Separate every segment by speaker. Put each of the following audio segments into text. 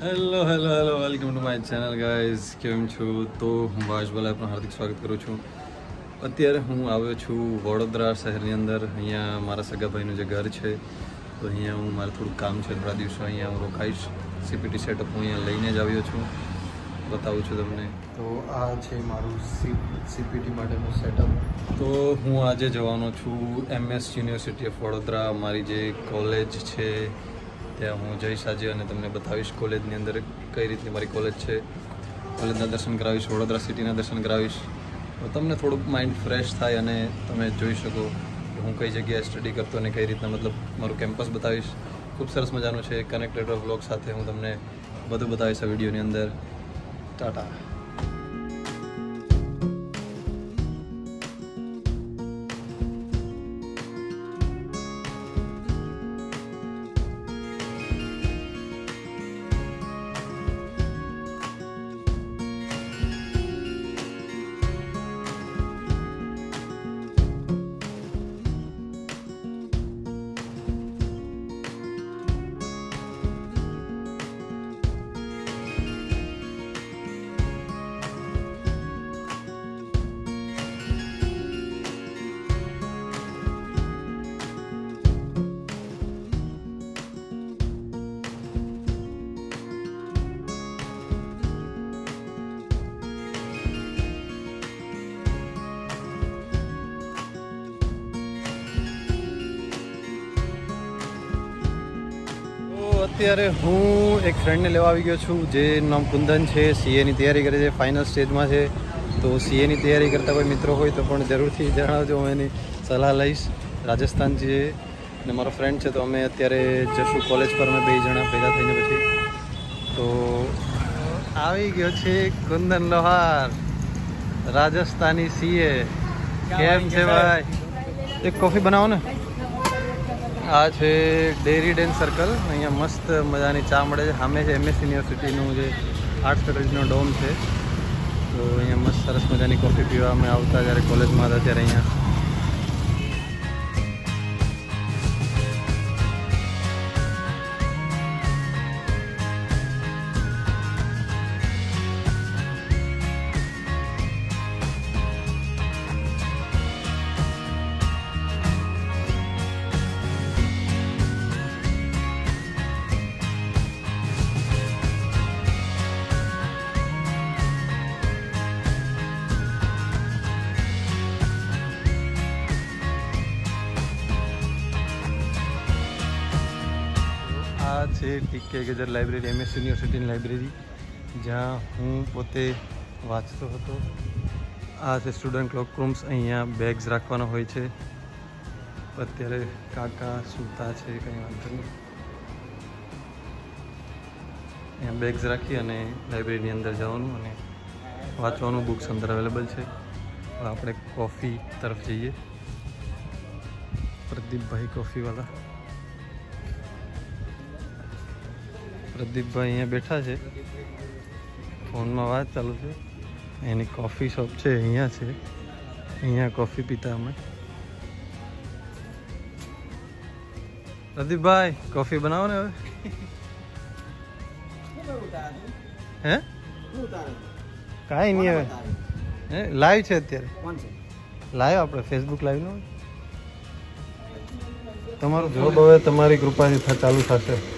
Speaker 1: Hello hello hello welcome to my channel guys કેમ છો? તો હું ભાવેશ પણ આપનું હાર્દિક સ્વાગત કરું છું. અત્યારે હું આવ્યો છું વડોદરા શહેરની અંદર. અહીંયા મારા સગાભાઈનું જે ઘર છે તો અહીંયા હું મારે થોડું કામ છે. થોડા દિવસો અહીંયા હું રોકાઈશ. સીપીટી સેટઅપ હું અહીંયા લઈને જ આવ્યો છું. બતાવું છું તમને. તો આ છે મારું સીપીટી માટેનું સેટઅપ તો હું આજે જવાનો છું એમએસ યુનિવર્સિટી ઓફ વડોદરા. મારી જે કોલેજ છે ત્યાં હું જઈશ આજે અને તમને બતાવીશ કોલેજની અંદર કઈ રીતની મારી કોલેજ છે. કોલેજના દર્શન કરાવીશ, વડોદરા સિટીના દર્શન કરાવીશ. તમને થોડુંક માઇન્ડ ફ્રેશ થાય અને તમે જોઈ શકો કે હું કઈ જગ્યાએ સ્ટડી કરતો અને કઈ રીતના મતલબ મારું કેમ્પસ બતાવીશ. ખૂબ સરસ મજાનું છે કનેક્ટેડ વ્લોગ સાથે હું તમને બધું બતાવીશ આ વિડીયોની અંદર. ટાટા. અત્યારે હું એક ફ્રેન્ડને લેવા આવી ગયો છું જે નામ કુંદન છે સીએની તૈયારી કરે છે ફાઇનલ સ્ટેજમાં છે. તો સીએની તૈયારી કરતા કોઈ મિત્રો હોય તો પણ જરૂરથી જણાવજો હું એની સલાહ લઈશ. રાજસ્થાન છે ને મારો ફ્રેન્ડ છે તો અમે અત્યારે જશું કોલેજ પર અમે બે જણા ભેગા થઈને પછી. તો આવી ગયો છે કુંદન લોહાર રાજસ્થાની સીએ કેમ છે ભાઈ? એક કોફી બનાવો ને. આ છે ડેરી ડેન સર્કલ. અહીંયા મસ્ત મજાની ચા મળે છે. સામે છે એમએસ યુનિવર્સિટીનું જે આર્ટ્સ ફેકલ્ટીનો ડોમ છે. તો અહીંયા મસ્ત સરસ મજાની કોફી પીવા અમે આવતા જ્યારે કોલેજમાં હતા ત્યારે અહીંયા આ છે ટીકે ગેજર લાઇબ્રેરી એમએસ યુનિવર્સિટીની લાઇબ્રેરી, જ્યાં હું પોતે વાંચતો હતો. આ છે સ્ટુડન્ટ ક્લોક રૂમ્સ, અહીંયા બેગ્સ રાખવાનો હોય છે. અત્યારે કાકા, સૂતા છે, કંઈ વાંધો નહીં. અહીંયા બેગ્સ રાખી અને લાઇબ્રેરીની અંદર જવાનું અને વાંચવાનું બુક્સ અંદર અવેલેબલ છે. આપણે કોફી તરફ જઈએ. પ્રદીપભાઈ કોફીવાલા. પ્રદીપભાઈ અહીંયા બેઠા છે. ફોનમાં વાત ચાલુ છે. એની કોફી શોપ છે, અહીંયા છે. અહીંયા કોફી પીતા અમે. પ્રદીપભાઈ કોફી બનાવો ને હવે. હે? કાંઈ નહીં હવે. હે લાઈવ છે અત્યારે. લાઈવ આપણે ફેસબુક લાઈવનું તમારું જોબ હવે તમારી કૃપાથી ચાલુ થશે.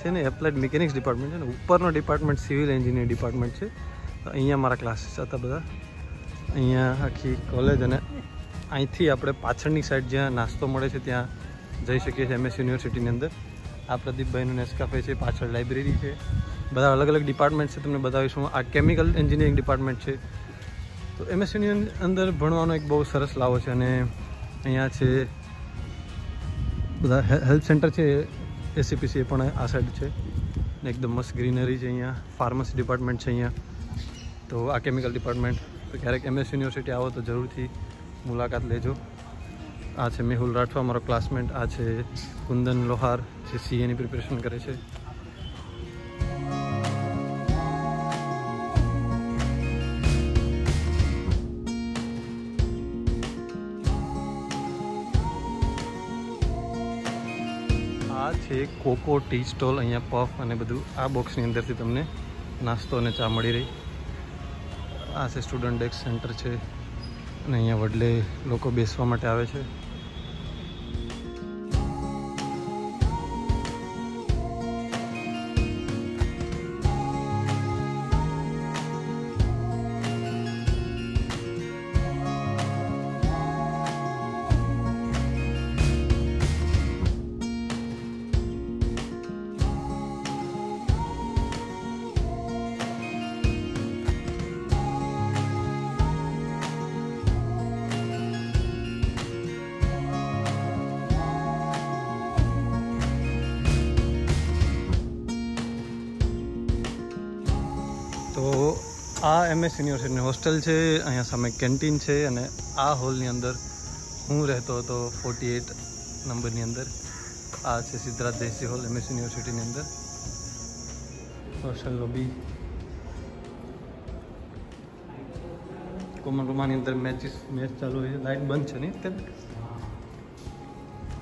Speaker 1: છે ને એપ્લાઇડ મિકેનિક્સ ડિપાર્ટમેન્ટ છે ને, ઉપરનો ડિપાર્ટમેન્ટ સિવિલ એન્જિનિયર ડિપાર્ટમેન્ટ છે. તો અહીંયા મારા ક્લાસીસ હતા બધા. અહીંયા આખી કોલેજ અને અહીંથી આપણે પાછળની સાઈડ જ્યાં નાસ્તો મળે છે, ત્યાં જઈ શકીએ છીએ એમએસ યુનિવર્સિટીની અંદર. આ પ્રદીપભાઈનું નેસ્કાફે છે, પાછળ લાઇબ્રેરી છે. બધા અલગ અલગ ડિપાર્ટમેન્ટ છે, તમને બતાવીશું. આ કેમિકલ એન્જિનિયરિંગ ડિપાર્ટમેન્ટ છે. તો એમએસ યુનિયન અંદર ભણવાનો એક બહુ સરસ લાવો છે અને અહીંયા છે, બધા હેલ્થ સેન્ટર છે એસીપીસી પણ આ સાઈડ છે. ને એકદમ મસ્ત ગ્રીનરી છે અહીંયા. ફાર્મસી ડિપાર્ટમેન્ટ છે અહીંયા. તો આ કેમિકલ ડિપાર્ટમેન્ટ તો ક્યારેક એમએસ યુનિવર્સિટી આવો તો જરૂરથી મુલાકાત લેજો. આ છે મેહુલ રાઠવા, મારો ક્લાસમેટ આ છે કુંદન લોહાર, જે સીએની પ્રિપેરેશન કરે છે. છે કોકો, ટી સ્ટોલ, અહીંયા પફ અને બધું. આ બોક્સની અંદરથી તમને નાસ્તો અને ચા મળી રહી. આ છે સ્ટુડન્ટ ડેસ્ક સેન્ટર છે. અને અહીંયા વડલે લોકો બેસવા માટે આવે છે. આ એમએસ યુનિવર્સિટીની હોસ્ટેલ છે, અહીંયા સામે કેન્ટીન છે અને આ હોલની અંદર હું રહેતો હતો ફોર્ટી એટ નંબરની અંદર. આ છે સિદ્ધરાજ દેસી હોલ એમએસ યુનિવર્સિટીની અંદર. Hostel lobby. કોમન રૂમાની અંદર મેચિસ મેચ ચાલુ હોય છે. લાઇટ બંધ છે નહીં તેમ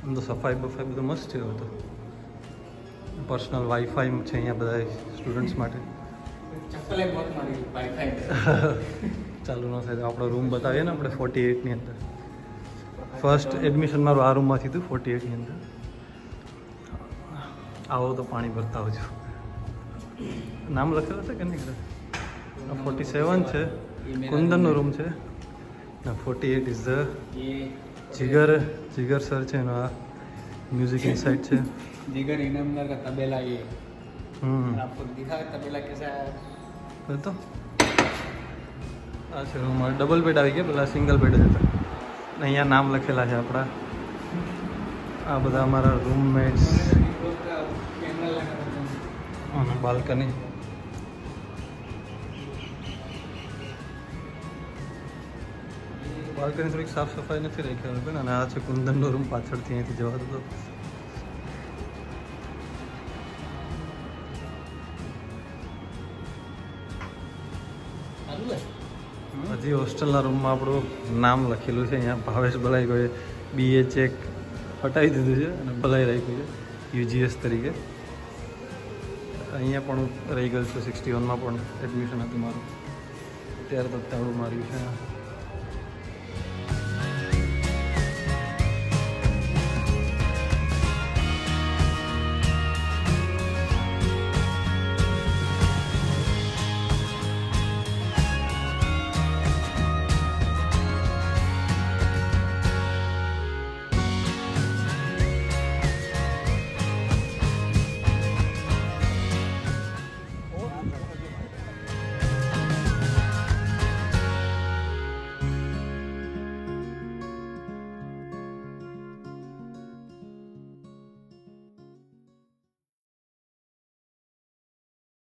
Speaker 1: આમ તો સફાઈ બફાઈ બધું મસ્ત છે તો. પર્સનલ વાઈફાઈ છે અહીંયા બધા સ્ટુડન્ટ્સ માટે. ચાલુ ન થાય આપણો રૂમ બતાવીએ ને આપણે ફોર્ટી એટની અંદર. ફર્સ્ટ એડમિશન મારું આ રૂમમાંથી હતું ફોર્ટી એટની અંદર. આવો તો પાણી ભરતા આવજો. નામ લખેલું છે કે નહીં? ફોર્ટી સેવન છે. કુંદનનો રૂમ છે. Forty eight is the Jigar Jigar sir છે એનો આ મ્યુઝિક ઇનસાઇડ છે.
Speaker 2: જીગર ઇનામદાર તબેલા એ.
Speaker 1: હમ.
Speaker 2: આપકો દિખા તબેલા કેસા
Speaker 1: તો આ છે રૂમ ડબલ બેડ આવી ગયા, પેલા સિંગલ બેડ જ હતા. અહીંયા નામ લખેલા છે આપણા. આ બધા અમારા રૂમમેટ્સ અને બાલ્કની બાલ્કની થોડીક સાફ સફાઈ નથી રાખી પણ અને આ છે કુંદનનો રૂમ પાછળથી અહીંથી જવા દો હજી હોસ્ટેલના રૂમમાં આપણું નામ લખેલું છે. અહીંયા ભાવેશ ભલાઈ કોઈ બીએ ચેક હટાવી દીધું છે અને ભલાઈ રાખ્યું છે યુજીએસ તરીકે. અહીંયા પણ હું રહી ગયો છું સિક્સટી વનમાં પણ એડમિશન હતું મારું. ત્યારે તો તાળું માર્યું છે.